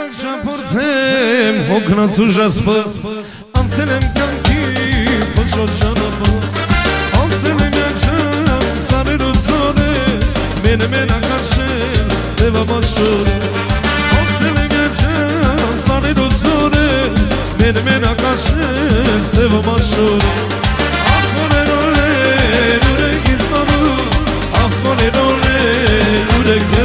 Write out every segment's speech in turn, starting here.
Մենակ շապորթեմ հոգնած ու ժասպը Անցել եմ կյանքի փշոտ շանապը Անցել եմ յաջամ սարեր ու ծորը Մենը մենակ արշել սևամաշոր Անցել եմ յաջամ սարեր ու ծորը Մենը մենակ արշել սևամաշոր Ախ մոներ օրեր ուրեք իսլամու Ախ մոներ օրեր ուրեք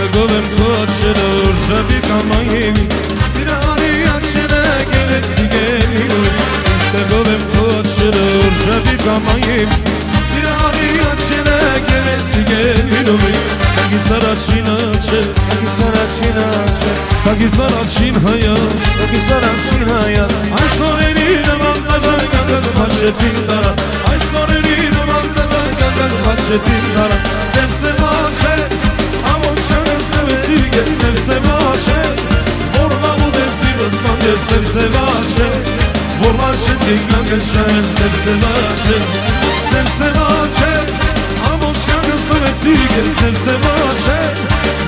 հրավը Կգով եմ քո աչերով շավի կամային Սիրահարի աչերը գեղեցիկ են իրոյ Կգով եմ քո աչերով շավի կամային Սիրահարի աչերը գեղեցիկ են իրոյ Կագիս առաջին աչեր, կագիս առաջին աչեր Կագիս առաջին հայատ, կագիս առաջին հայատ Այս օրերի նման դաժան կանգած մաշեցին դարա Այս օրերի նման դաժան կանգած մաշեցին դարա Որ մարշեցի կանգշան սև սևաչե Սև սևաչե Ամոչ կանգս տվեց սիրգե սև սևաչե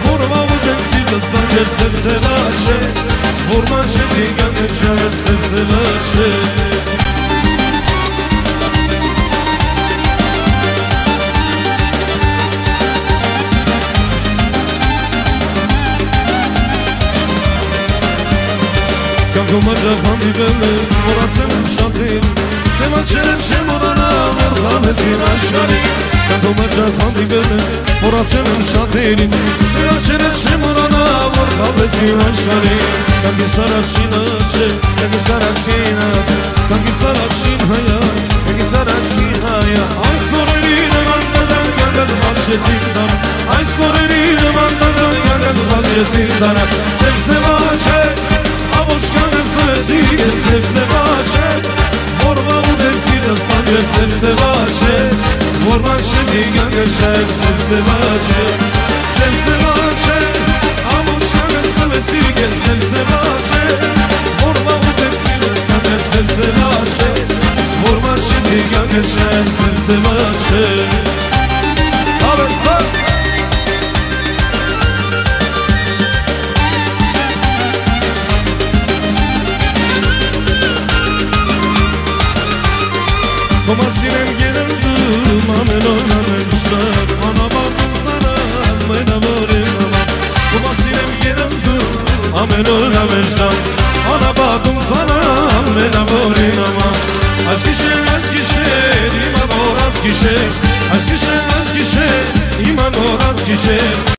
Որ մամուդ եմ սիրս մանգե սև սևաչե Որ Kako mërë familëve, moracem në shatin Se ma qërën që më dhe në mërë dhe si ma shkani Kako mërë familëve, moracem në shatin Se ma qërën që më dhe në mërë dhe si ma shkani Kako saracina që, kako saracina Kako saracin hayat, kako saracin hayat Ay sorarıyla mandadan, kakaz bahçetinden Ay sorarıyla mandadan, kakaz bahçetinden Sevse bahçe, avuçkan ciger sem se vače Morvan uzem si da stanjem sem se vače Morvan še mi ga gešem sem se vače Sem se vače A močka ga stave ciger sem se vače Morvan uzem si da stanjem sem se vače Morvan še mi ga gešem sem se vače Aber Aklıma sinem gelir zırmanın oranın uçlar Ana baktım sana mayna varım ama. Aklıma sinem gelir zırmanın oranın uçlar Ana baktım sana mayna varım ama. Aşk işe